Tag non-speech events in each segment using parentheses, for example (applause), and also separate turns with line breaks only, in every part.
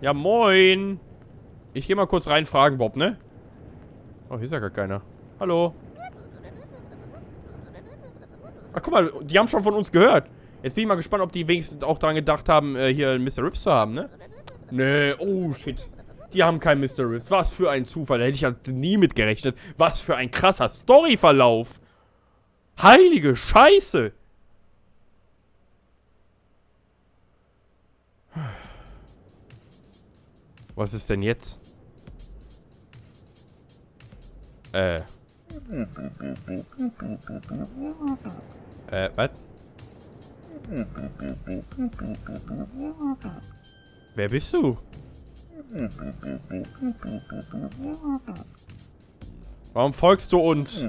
Ja, moin. Ich gehe mal kurz rein fragen, Bob, ne? Oh, hier ist ja gar keiner. Hallo. Ach, guck mal, die haben schon von uns gehört. Jetzt bin ich mal gespannt, ob die wenigstens auch daran gedacht haben, äh, hier Mr. Rips zu haben, ne? Nee, oh shit. Die haben keinen Mr. Rips. Was für ein Zufall. Da hätte ich jetzt nie mit gerechnet. Was für ein krasser Storyverlauf. Heilige Scheiße. Was ist denn jetzt? Äh. Äh, was? Wer bist du? Warum folgst du uns?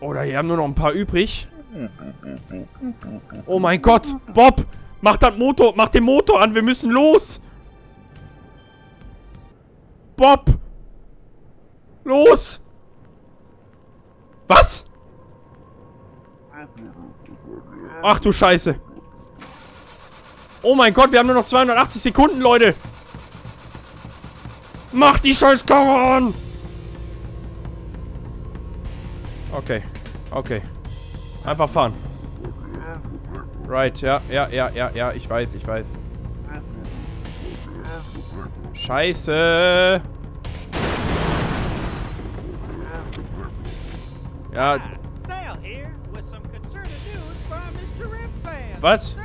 Oder hier haben nur noch ein paar übrig. Oh mein Gott, Bob! Mach das Motor, mach den Motor an, wir müssen los! Bob! Los! Was? Ach du Scheiße. Oh mein Gott, wir haben nur noch 280 Sekunden, Leute. Mach die scheiß Karre an! Okay, okay. Einfach fahren. Right, ja, ja, ja, ja, ja, ich weiß, ich weiß. Scheiße. Ja. Was?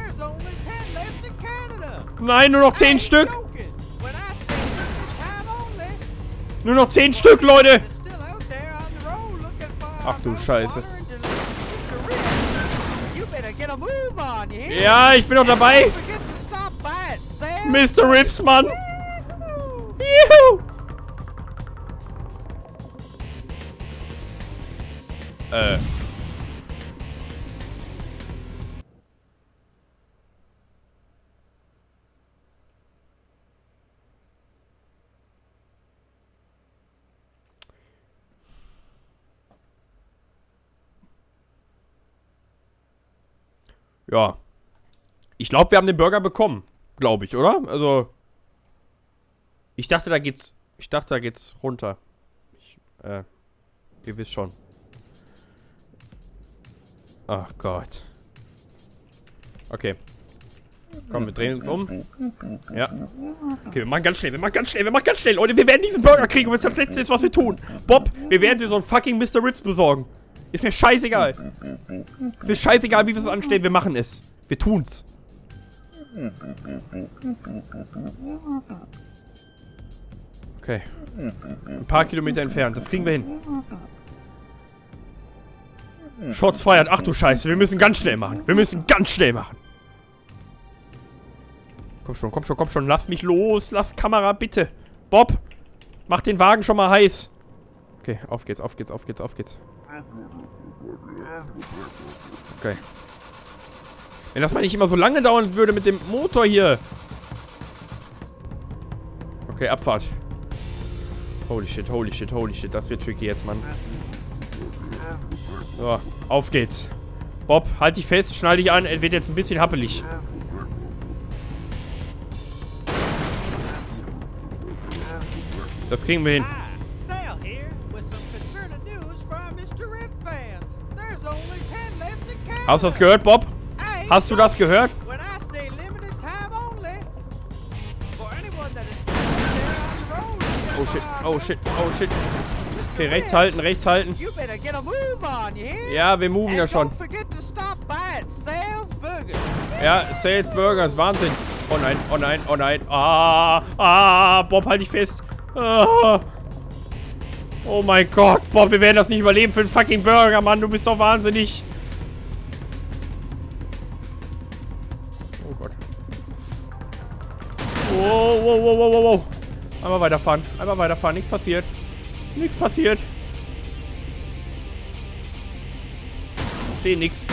Nein, nur noch 10 Stück. Nur noch 10 Stück, Leute. Ach du Scheiße. Ja, ich bin doch dabei. Mr. Rips, Mann. Juhu. Äh. Ja. Ich glaube, wir haben den Burger bekommen. Glaube ich, oder? Also. Ich dachte, da geht's. Ich dachte, da geht's runter. Ich, äh. Ihr wisst schon. Ach Gott. Okay. Komm, wir drehen uns um. Ja. Okay, wir machen ganz schnell, wir machen ganz schnell, wir machen ganz schnell, Leute. Wir werden diesen Burger kriegen, wenn es das letzte ist, was wir tun. Bob, wir werden dir so einen fucking Mr. Rips besorgen. Ist mir scheißegal. Ist mir scheißegal, wie wir es anstellen. Wir machen es. Wir tun's. Okay. Ein paar Kilometer entfernt. Das kriegen wir hin. Shots feiert. Ach du Scheiße. Wir müssen ganz schnell machen. Wir müssen ganz schnell machen. Komm schon, komm schon, komm schon. Lass mich los. Lass Kamera, bitte. Bob, mach den Wagen schon mal heiß. Okay, auf geht's, auf geht's, auf geht's, auf geht's. Okay. Wenn das mal nicht immer so lange dauern würde mit dem Motor hier. Okay, Abfahrt. Holy shit, holy shit, holy shit. Das wird tricky jetzt, Mann. So, auf geht's. Bob, halt dich fest, schnall dich an. Er wird jetzt ein bisschen happelig. Das kriegen wir hin. Hast du das gehört, Bob? Hast du das gehört? Oh shit, oh shit, oh shit. Okay, rechts halten, rechts halten. Ja, wir moven ja schon. Ja, Sales Burgers, Wahnsinn. Oh nein, oh nein, oh nein. Ah, ah, Bob, halt dich fest. Ah. Oh mein Gott, Bob, wir werden das nicht überleben für einen fucking Burger, Mann. Du bist doch wahnsinnig. Wow, wow, wow, wow, wow. Einmal weiterfahren. Einmal weiterfahren. Nichts passiert. Nichts passiert. Ich sehe nichts.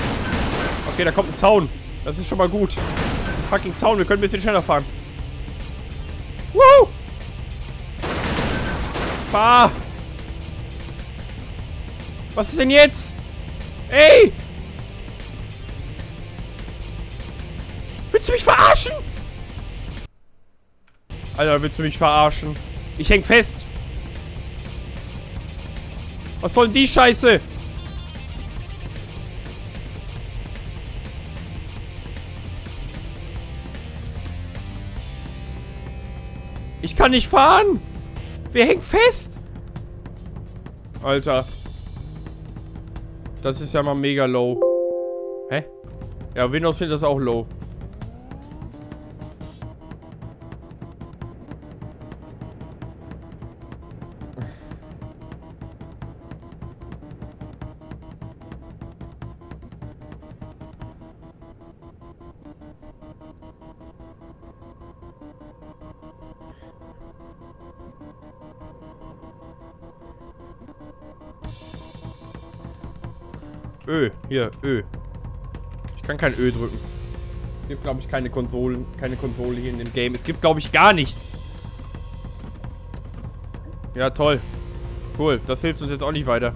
Okay, da kommt ein Zaun. Das ist schon mal gut. Ein fucking Zaun. Wir können ein bisschen schneller fahren. Woo! Fahr! Was ist denn jetzt? Ey! Willst du mich verarschen? Alter, willst du mich verarschen? Ich häng fest. Was soll denn die Scheiße? Ich kann nicht fahren. Wir hängen fest. Alter. Das ist ja mal mega low. Hä? Ja, Windows findet das auch low. Ö. Hier, Ö. Ich kann kein Ö drücken. Es gibt, glaube ich, keine Konsolen, keine Konsole hier in dem Game. Es gibt, glaube ich, gar nichts. Ja, toll. Cool. Das hilft uns jetzt auch nicht weiter.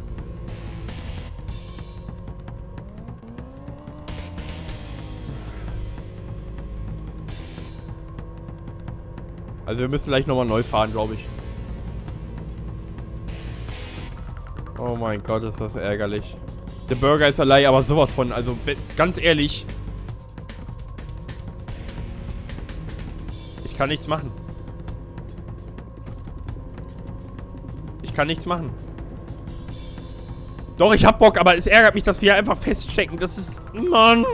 Also wir müssen gleich nochmal neu fahren, glaube ich. Oh mein Gott, ist das ärgerlich. Der Burger ist allein, aber sowas von. Also, ganz ehrlich. Ich kann nichts machen. Ich kann nichts machen. Doch, ich hab Bock, aber es ärgert mich, dass wir einfach festchecken. Das ist... Mann.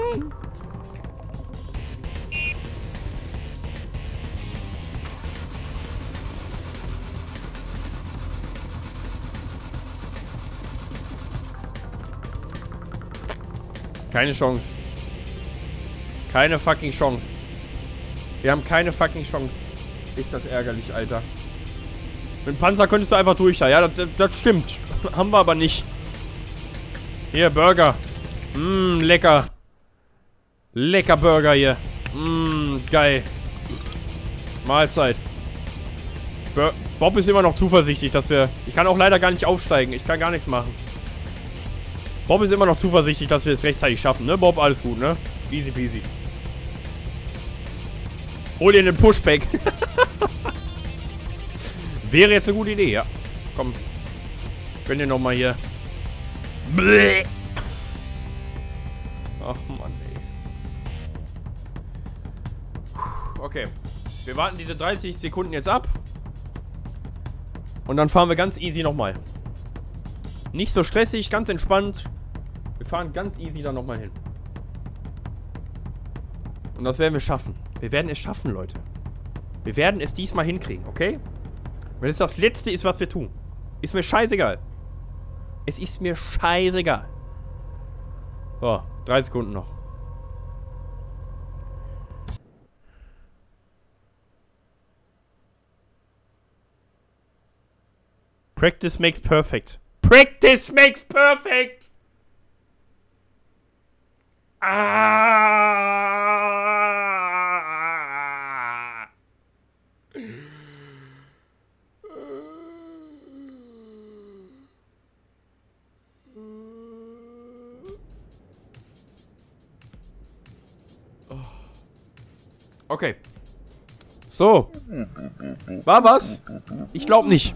Keine Chance. Keine fucking Chance. Wir haben keine fucking Chance. Ist das ärgerlich, Alter. Mit dem Panzer könntest du einfach durch da. Ja, das, das stimmt. (laughs) haben wir aber nicht. Hier, Burger. Mmm, lecker. Lecker Burger hier. Mmm, geil. Mahlzeit. Bur Bob ist immer noch zuversichtlich, dass wir... Ich kann auch leider gar nicht aufsteigen. Ich kann gar nichts machen. Bob ist immer noch zuversichtlich, dass wir es rechtzeitig schaffen, ne? Bob, alles gut, ne? Easy peasy. Hol dir einen Pushback. (laughs) Wäre jetzt eine gute Idee, ja. Komm. Gönn dir nochmal hier. Bläh. Ach, Mann, ey. Okay. Wir warten diese 30 Sekunden jetzt ab. Und dann fahren wir ganz easy nochmal. Nicht so stressig, ganz entspannt. Wir fahren ganz easy da nochmal hin. Und das werden wir schaffen. Wir werden es schaffen, Leute. Wir werden es diesmal hinkriegen, okay? Wenn es das Letzte ist, was wir tun. Ist mir scheißegal. Es ist mir scheißegal. So, drei Sekunden noch. Practice makes perfect. Practice makes perfect! Ah! Okay. So. War was? Ich glaube nicht.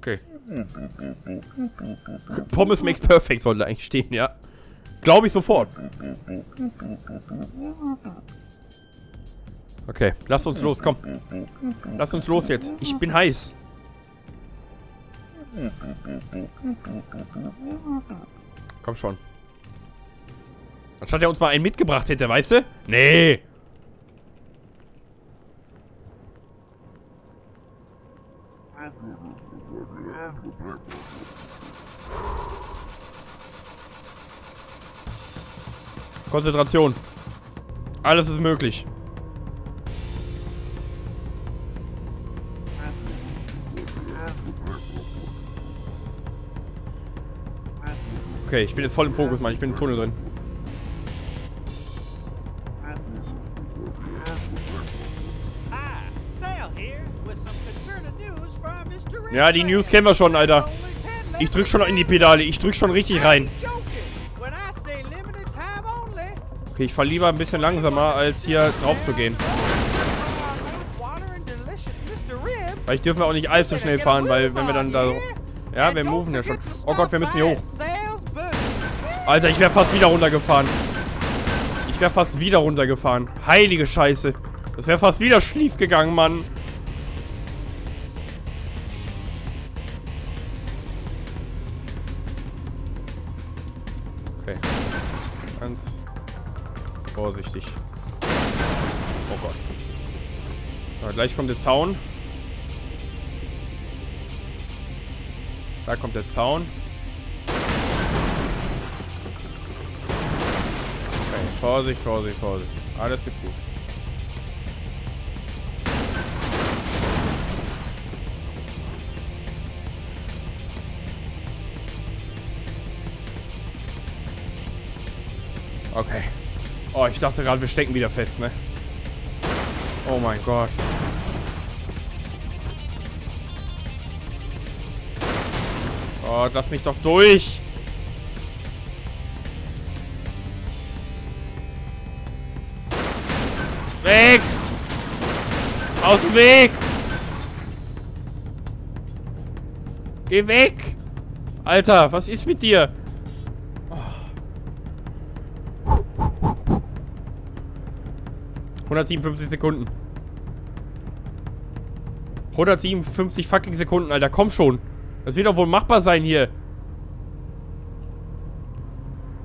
Okay. Pommes makes perfect sollte eigentlich stehen, ja. Glaube ich sofort. Okay, lass uns los, komm. Lass uns los jetzt. Ich bin heiß. Komm schon. Anstatt er uns mal einen mitgebracht hätte, weißt du? Nee. Konzentration. Alles ist möglich. Okay, ich bin jetzt voll im Fokus, Mann. Ich bin im Tunnel drin. Ja, die News kennen wir schon, Alter. Ich drück schon in die Pedale. Ich drück schon richtig rein. Okay, ich fahr lieber ein bisschen langsamer, als hier drauf zu gehen. Vielleicht dürfen wir auch nicht allzu schnell fahren, weil wenn wir dann da... Ja, wir moven ja schon. Oh Gott, wir müssen hier hoch. Alter, ich wäre fast wieder runtergefahren. Ich wäre fast wieder runtergefahren. Heilige Scheiße. Das wäre fast wieder schlief gegangen, Mann. Vorsichtig. Oh Gott. Ja, gleich kommt der Zaun. Da kommt der Zaun. Okay, Vorsicht, Vorsicht, Vorsicht. Alles wird gut. Okay. Oh, ich dachte gerade, wir stecken wieder fest, ne? Oh mein Gott. Oh, lass mich doch durch. Weg! Aus dem Weg! Geh weg! Alter, was ist mit dir? 157 Sekunden. 157 fucking Sekunden, Alter. Komm schon. Das wird doch wohl machbar sein hier.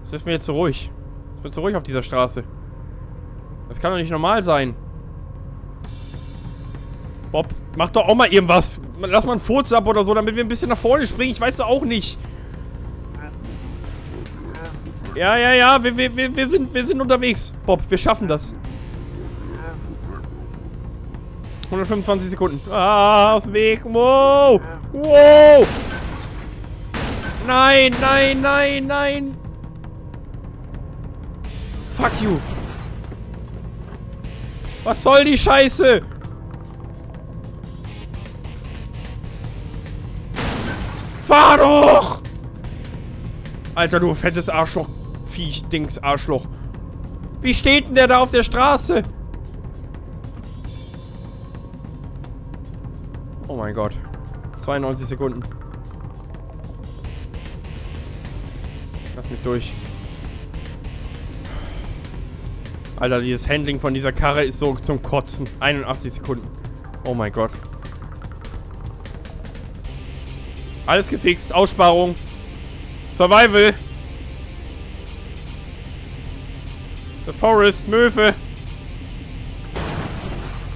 Das ist mir jetzt zu ruhig. Das ist mir zu ruhig auf dieser Straße. Das kann doch nicht normal sein. Bob, mach doch auch mal irgendwas. Lass mal einen Furz ab oder so, damit wir ein bisschen nach vorne springen. Ich weiß doch auch nicht. Ja, ja, ja, wir, wir, wir, sind, wir sind unterwegs. Bob, wir schaffen das. 125 Sekunden. Ah, aus dem Weg. Wow. Wow. Nein, nein, nein, nein. Fuck you. Was soll die Scheiße? Fahr doch! Alter, du fettes Arschloch. Viech, Dings, Arschloch. Wie steht denn der da auf der Straße? Oh mein Gott. 92 Sekunden. Lass mich durch. Alter, dieses Handling von dieser Karre ist so zum Kotzen. 81 Sekunden. Oh mein Gott. Alles gefixt. Aussparung. Survival. The Forest. Möwe.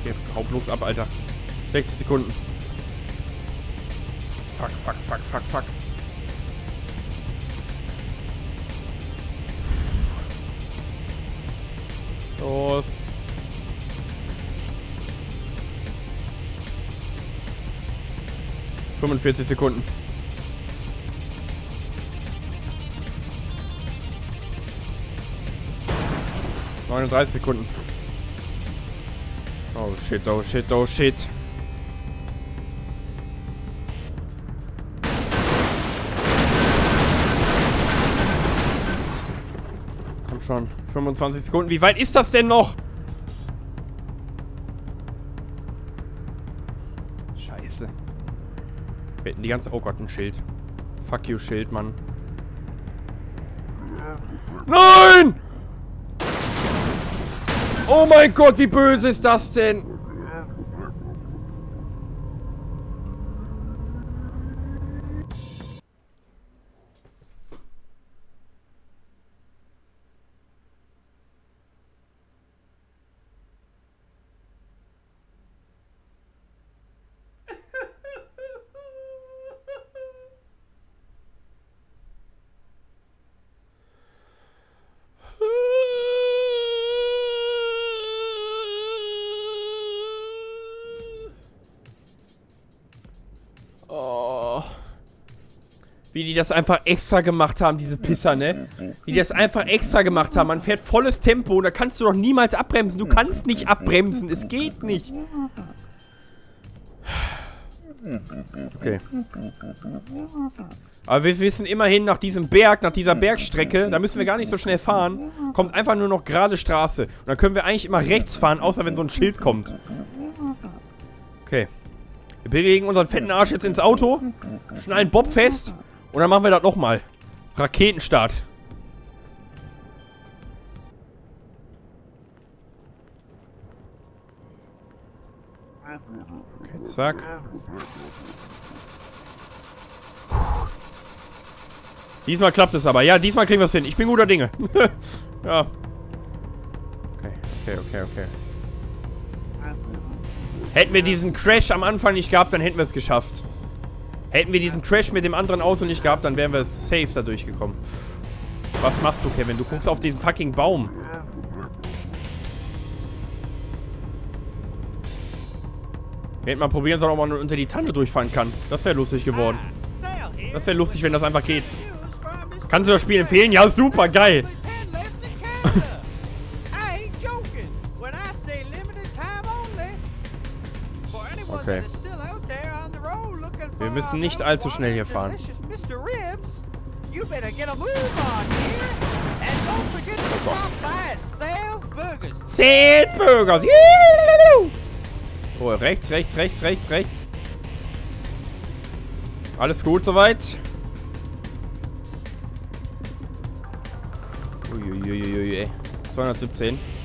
Okay, hau bloß ab, Alter. 60 Sekunden. Fuck, fuck, fuck, fuck, fuck. Los. Fünfundvierzig Sekunden. Neununddreißig Sekunden. Oh shit, oh shit, oh shit. Schon. 25 Sekunden. Wie weit ist das denn noch? Scheiße. Wir hätten die ganze... Oh Gott, ein Schild. Fuck you, Schild, Mann. Nein! Oh mein Gott, wie böse ist das denn? Wie die das einfach extra gemacht haben, diese Pisser, ne? Wie die das einfach extra gemacht haben. Man fährt volles Tempo und da kannst du doch niemals abbremsen. Du kannst nicht abbremsen. Es geht nicht. Okay. Aber wir wissen immerhin, nach diesem Berg, nach dieser Bergstrecke, da müssen wir gar nicht so schnell fahren, kommt einfach nur noch gerade Straße. Und dann können wir eigentlich immer rechts fahren, außer wenn so ein Schild kommt. Okay. Wir bewegen unseren fetten Arsch jetzt ins Auto, schnallen Bob fest und dann machen wir das nochmal. Raketenstart. Okay, zack. Diesmal klappt es aber. Ja, diesmal kriegen wir es hin. Ich bin guter Dinge. (laughs) ja. Okay, okay, okay, okay. Hätten wir diesen Crash am Anfang nicht gehabt, dann hätten wir es geschafft. Hätten wir diesen Crash mit dem anderen Auto nicht gehabt, dann wären wir safe da durchgekommen. Was machst du, Kevin? Du guckst auf diesen fucking Baum. Wir hätten mal probieren sollen, ob man unter die Tanne durchfahren kann. Das wäre lustig geworden. Das wäre lustig, wenn das einfach geht. Kannst du das Spiel empfehlen? Ja, super, geil. (laughs) Okay. Wir müssen nicht allzu schnell hier fahren. Sales Burgers! Oh, rechts, rechts, rechts, rechts, rechts. Alles gut soweit. Uiuiuiui, ey. 217.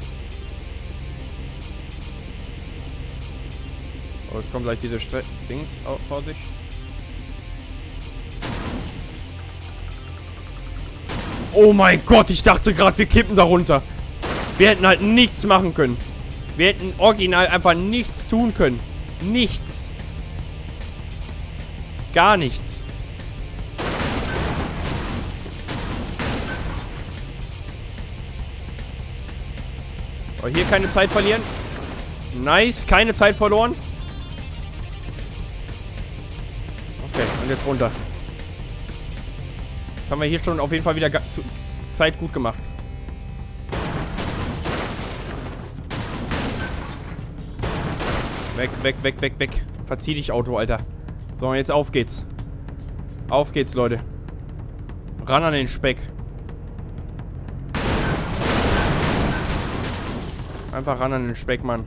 Oh, es kommt gleich diese Stre Dings vor sich. Oh mein Gott, ich dachte gerade, wir kippen da runter. Wir hätten halt nichts machen können. Wir hätten original einfach nichts tun können. Nichts. Gar nichts. Oh, hier keine Zeit verlieren. Nice, keine Zeit verloren. Jetzt runter. Jetzt haben wir hier schon auf jeden Fall wieder Zeit gut gemacht. Weg, weg, weg, weg, weg. Verzieh dich, Auto, Alter. So, jetzt auf geht's. Auf geht's, Leute. Ran an den Speck. Einfach ran an den Speck, Mann.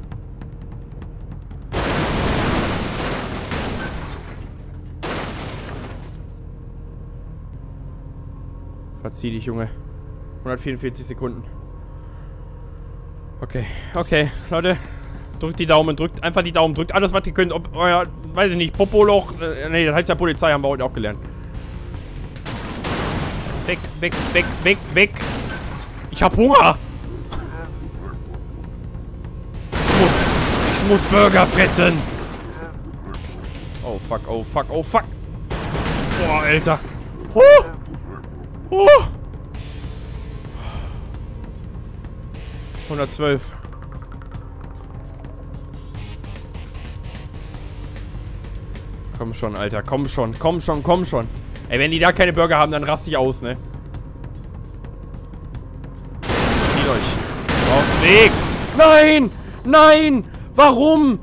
Verzieh dich, Junge. 144 Sekunden. Okay, okay, Leute. Drückt die Daumen, drückt einfach die Daumen, drückt alles, was ihr könnt. Ob euer, weiß ich nicht, Popoloch. Äh, nee, das heißt ja Polizei, haben wir heute auch gelernt. Weg, weg, weg, weg, weg. Ich hab Hunger. Ich muss, ich muss Burger fressen. Oh, fuck, oh, fuck, oh, fuck. Boah, Alter. Huh. Oh! 112. Komm schon, Alter. Komm schon, komm schon, komm schon. Ey, wenn die da keine Burger haben, dann raste ich aus, ne? Zieht euch. Auf den Weg. Nein! Nein! Warum?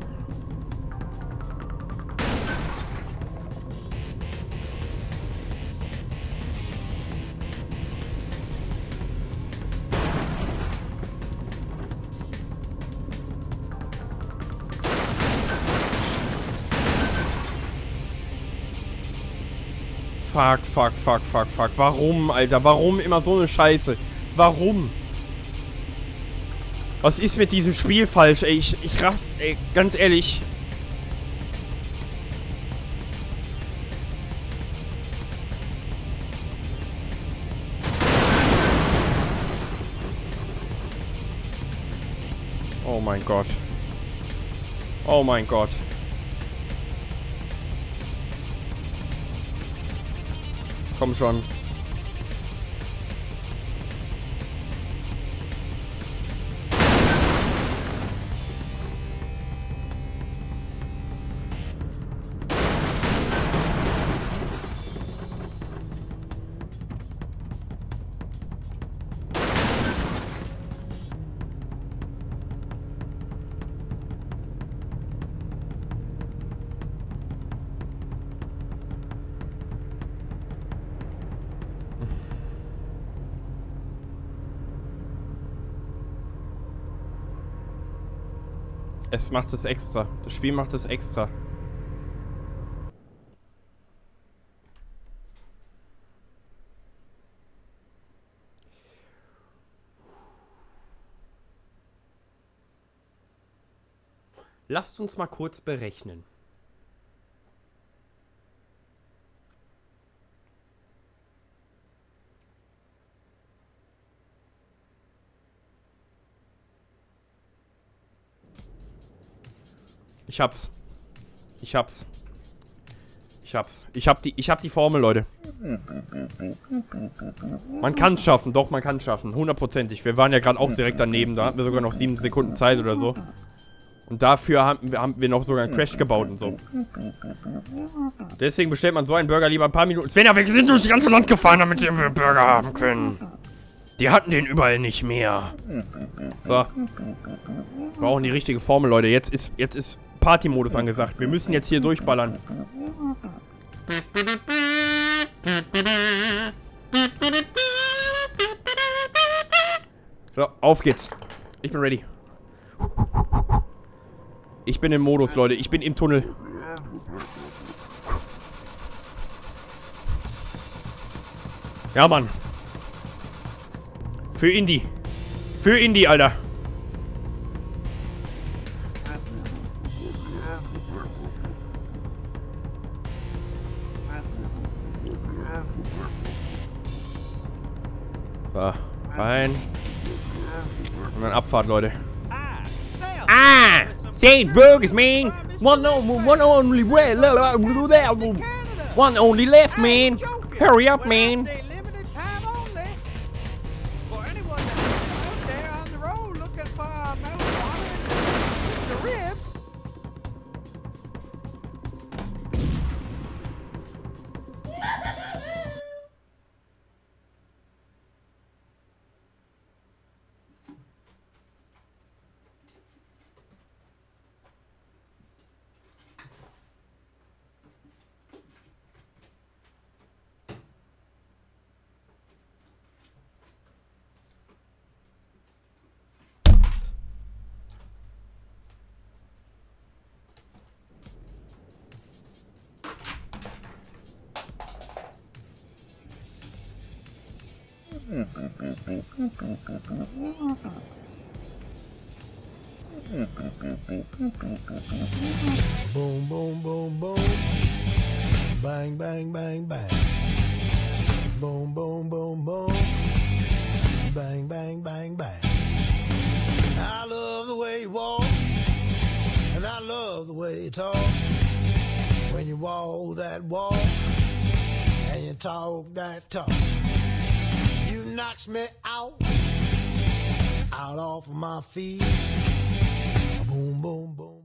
Fuck, fuck, fuck, fuck. Warum, Alter? Warum immer so eine Scheiße? Warum? Was ist mit diesem Spiel falsch, ey? Ich, ich rast, ey, ganz ehrlich. Oh mein Gott. Oh mein Gott. Komm schon. Es macht es extra. Das Spiel macht es extra. Lasst uns mal kurz berechnen. Ich hab's. Ich hab's. Ich hab's. Ich hab die, ich hab die Formel, Leute. Man kann's schaffen, doch, man kann's schaffen. Hundertprozentig. Wir waren ja gerade auch direkt daneben. Da hatten wir sogar noch sieben Sekunden Zeit oder so. Und dafür haben wir, haben wir noch sogar einen Crash gebaut und so. Deswegen bestellt man so einen Burger lieber ein paar Minuten. Svenja, wir sind durch das ganze Land gefahren, damit wir Burger haben können. Die hatten den überall nicht mehr. So. Wir brauchen die richtige Formel, Leute. Jetzt ist, jetzt ist Party-Modus angesagt. Wir müssen jetzt hier durchballern. So, auf geht's. Ich bin ready. Ich bin im Modus, Leute. Ich bin im Tunnel. Ja, Mann. Für Indie. Für Indie, Alter. Abfahrt, Leute. Ah! Save burgers, man! One, one only way, one only left, man! Hurry up, man!
Boom, boom, boom, boom. Bang, bang, bang, bang. Boom, boom, boom, boom. Bang, bang, bang, bang. I love the way you walk, and I love the way you talk. When you walk that walk, and you talk that talk, knocks me out, out off my feet. Boom, boom, boom.